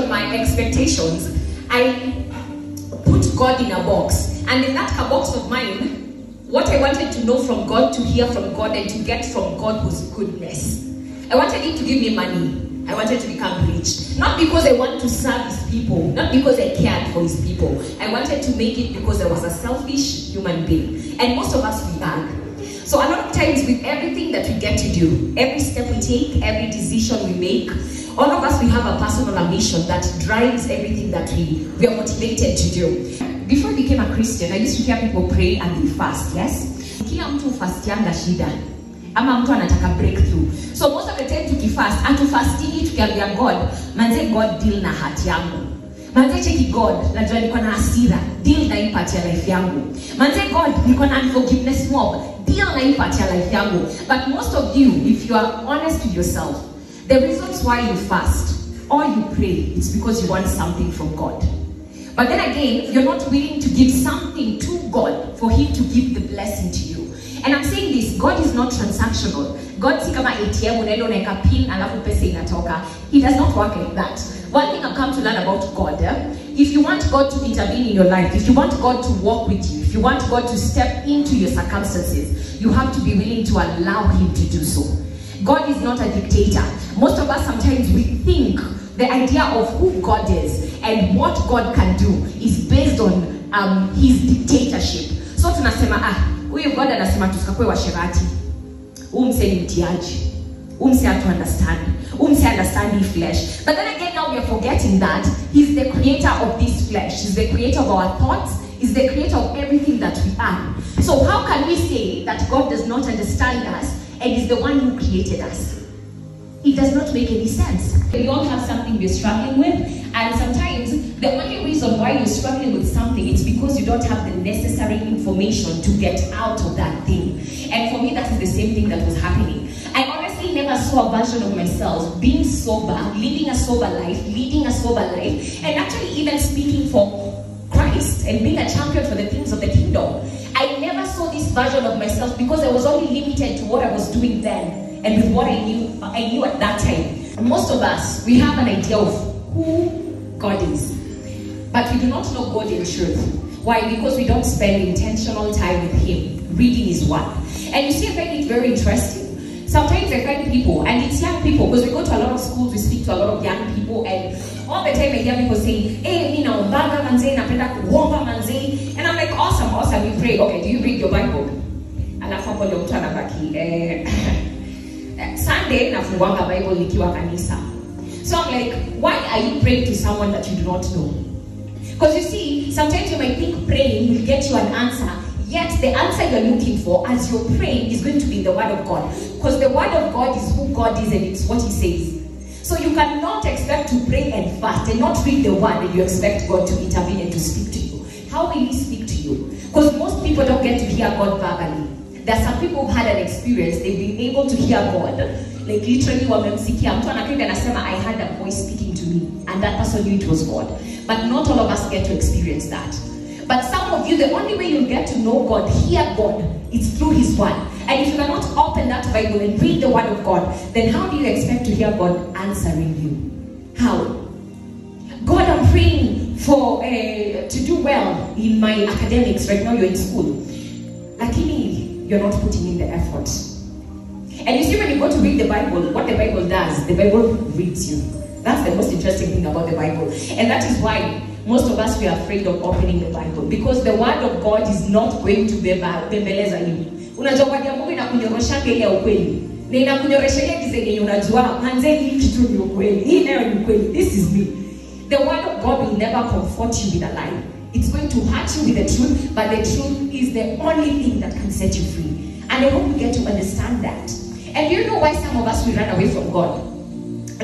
on my expectations, I put God in a box. And in that box of mine, what I wanted to know from God, to hear from God, and to get from God was goodness. I wanted Him to give me money. I wanted to become rich. Not because I want to serve His people, not because I cared for His people. I wanted to make it because I was a selfish human being. And most of us, we are. So a lot of times with everything that we get to do, every step we take, every decision we make, all of us we have a personal ambition that drives everything that we, we are motivated to do. Before I became a Christian, I used to hear people pray and they fast, yes? Kila mtu fastianga shida ama mtu anataka breakthrough. So most of the time tukifast, atufastigi tukiambia God, manze God deal na hati yangu. Manze cheki God, najua niko na hasira, deal na hii part ya life yangu. Manze God, niko na unforgiveness mob, deal na hii part ya life yangu. But most of you, if you are honest with yourself, the reasons why you fast or you pray, it's because you want something from God. But then again, you're not willing to give something to God for Him to give the blessing to you. And I'm saying this, God is not transactional. God si kama ATM unaenda unaweka alafu. He does not work like that. One thing I've come to learn about God, eh, if you want God to intervene in your life, if you want God to walk with you, if you want God to step into your circumstances, you have to be willing to allow Him to do so. God is not a dictator. Most of us sometimes we think the idea of who God is and what God can do is based on um, his dictatorship. So tunasema ah, huyu God anasema tusikakue washirati. Huyu mse ni mtiaji. Huyu mse understand. Huyu mse understand hii flesh. But then again now we are forgetting that he's the creator of this flesh. He's the creator of our thoughts. He's the creator of everything that we are. So how can we say that God does not understand us and is the one who created us? It does not make any sense. We all have something we're struggling with, and sometimes the only reason why you're struggling with something is because you don't have the necessary information to get out of that thing. And for me, that is the same thing that was happening. I honestly never saw a version of myself being sober, living a sober life, leading a sober life, and actually even speaking for Christ and being a champion for the things of the kingdom. Saw this version of myself because I was only limited to what I was doing then and with what I knew I knew at that time. Most of us we have an idea of who God is, but we do not know God in truth. Why? Because we don't spend intentional time with Him, reading His Word. And you see, I find it very interesting. Sometimes I find people, and it's young people, because we go to a lot of schools, we speak to a lot of young people, and all the time I hear people saying, eh, hey, naombaga manze, napenda kuomba manze. And Like, awesome, awesome, you pray. Okay, do you read your Bible? Alafu hapo ndio mtu anabaki, eh, Sunday nafunguanga Bible kanisa. So I'm like, why are you praying to someone that you do not know? Because you see, sometimes you might think praying will get you an answer, yet the answer you're looking for as you're praying is going to be the Word of God. Because the Word of God is who God is and it's what He says. So you cannot expect to pray and fast and not read the Word and you expect God to intervene and to speak to you. How will He speak? Because most people don't get to hear God verbally. There are some people who've had an experience, they've been able to hear God. Like literally wamemsikia mtu anakwenda anasema I had a voice speaking to me and that person knew it was God. But not all of us get to experience that. But some of you, the only way you'll get to know God, hear God, is through His Word. And if you cannot open that Bible and read the Word of God, then how do you expect to hear God answering you? How? For uh, to do well in my academics. Right now, you're in school. Lakini, you're not putting in the effort. And you see, when you go to read the Bible, what the Bible does, the Bible reads you. That's the most interesting thing about the Bible. And that is why most of us we are afraid of opening the Bible because the word of God is not going to beba- bembeleza you. Unajua word ya Mungu inakunyoroshanga ile ya ukweli. Na inakunyorosha ile design unajua manze hii kitu ni ukweli. This is me. The word of God will never comfort you with a lie. It's going to hurt you with the truth, but the truth is the only thing that can set you free. And I hope you get to understand that. And do you know why some of us we run away from God?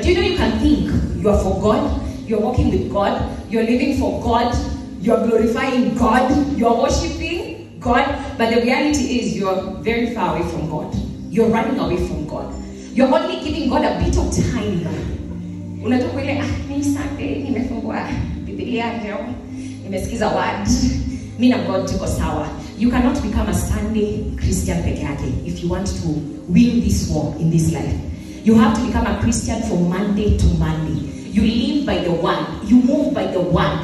Do you know you can think you are for God, you're walking with God, you're living for God, you're glorifying God, you're worshiping God, but the reality is you're very far away from God. You're running away from God. You're only giving God a bit of time. Ile ah, ni Sunday, nimefungua Biblia leo, nimesikiza word, na God tuko sawa. You cannot become a Sunday Christian peke yake if you want to win this war in this life. You have to become a Christian from Monday to Monday. You live by the word. You move by the word.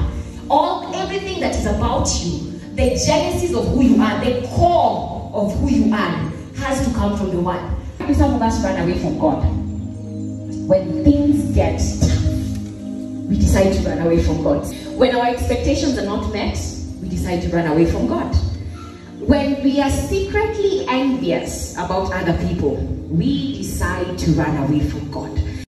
All everything that is about you, the genesis of who you are, the core of who you are, has to come from the word. Some of us run away from God. When things get tough, we decide to run away from God. When our expectations are not met, we decide to run away from God. When we are secretly envious about other people, we decide to run away from God.